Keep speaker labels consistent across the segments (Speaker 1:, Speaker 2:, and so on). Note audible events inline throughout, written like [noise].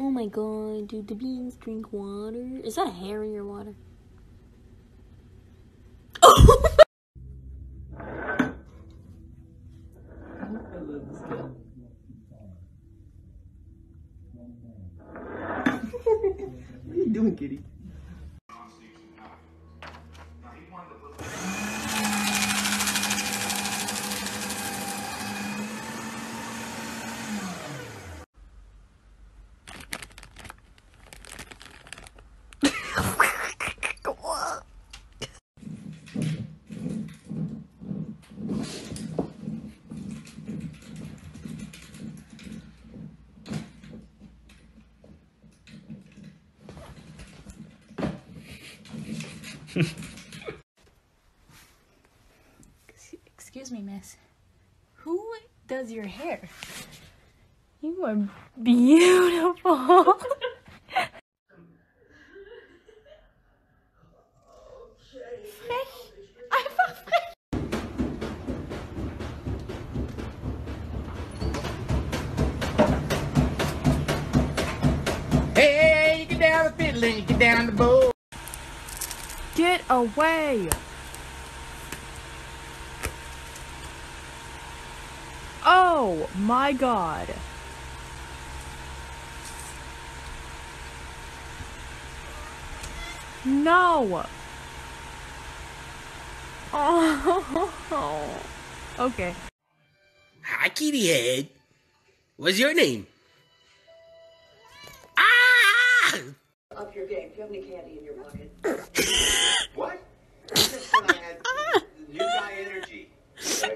Speaker 1: Oh my god, do the beans drink water? Is that Harry or water? Excuse me, miss. Who does your hair? You are beautiful. [laughs]
Speaker 2: Hey, you get down the fiddle and you get down the bow.
Speaker 3: Get away! Oh my god. No! Oh, [laughs] okay.
Speaker 2: Hi, kitty head. What's your name? Ah!
Speaker 4: up your game. Do you have any candy in your pocket? [laughs]
Speaker 5: What? I just said I had new guy energy. I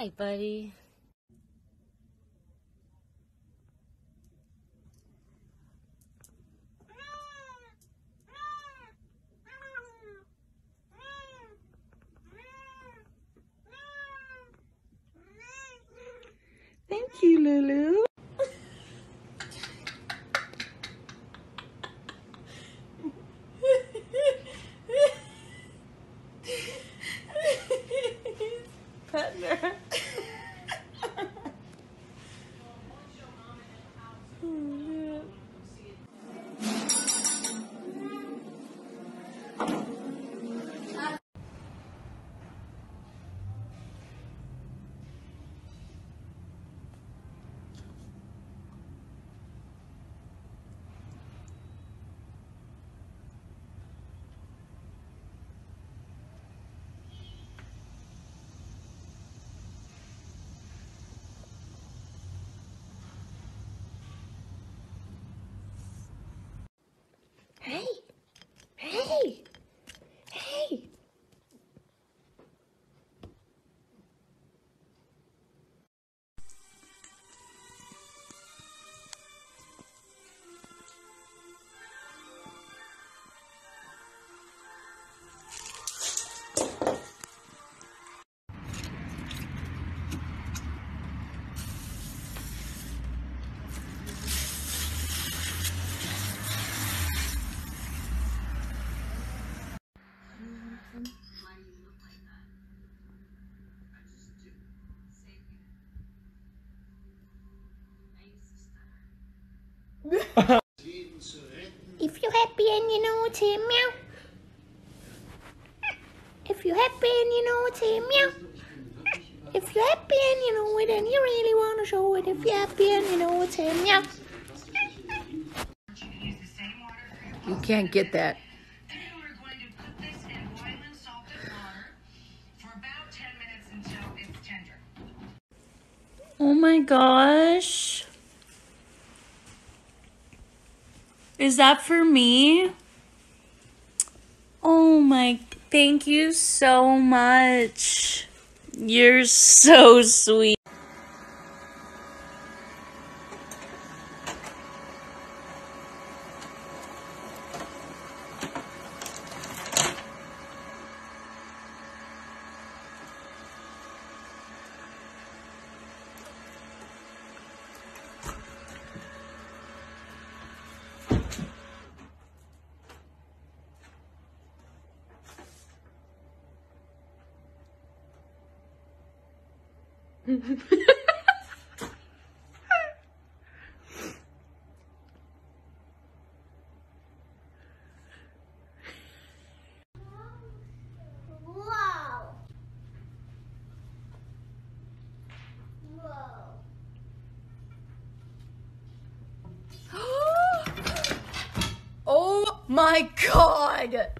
Speaker 1: Hi, buddy.
Speaker 3: Thank you, Lulu.
Speaker 1: Hey! Hey! And you know it's him, meow. If you're happy and you know it's him, meow. If you're happy and you know it and you really want to show it, if you're happy and you know it's him, meow.
Speaker 3: You can't get that.
Speaker 6: Then we're going to put this in boiling salted water for about 10 minutes until
Speaker 1: Oh my gosh. Is that for me? Oh my, thank you so much. You're so sweet. [laughs] [gasps]
Speaker 7: Oh my god!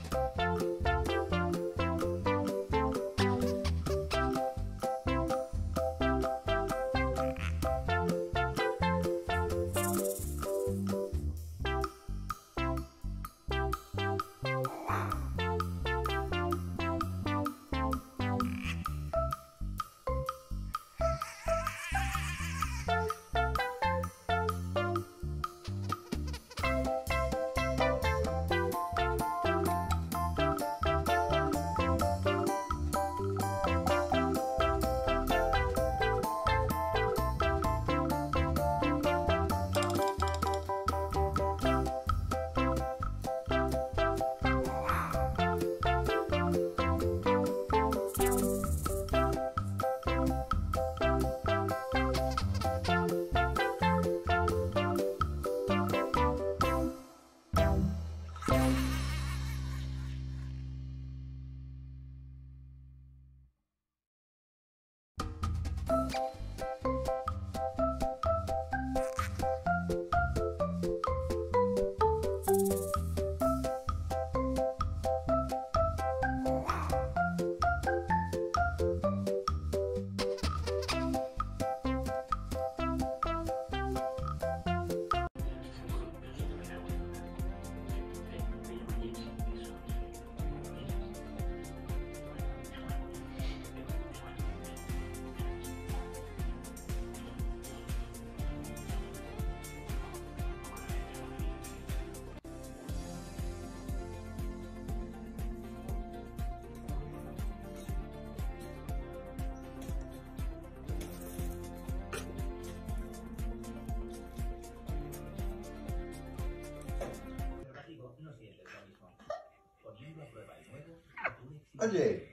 Speaker 8: Olha aí.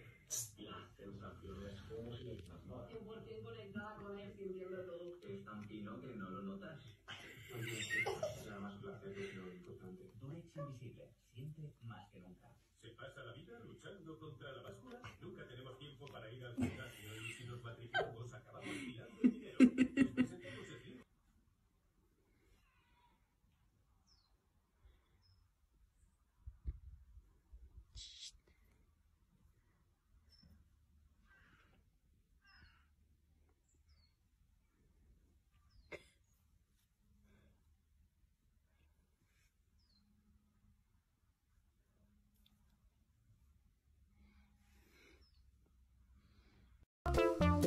Speaker 1: Thank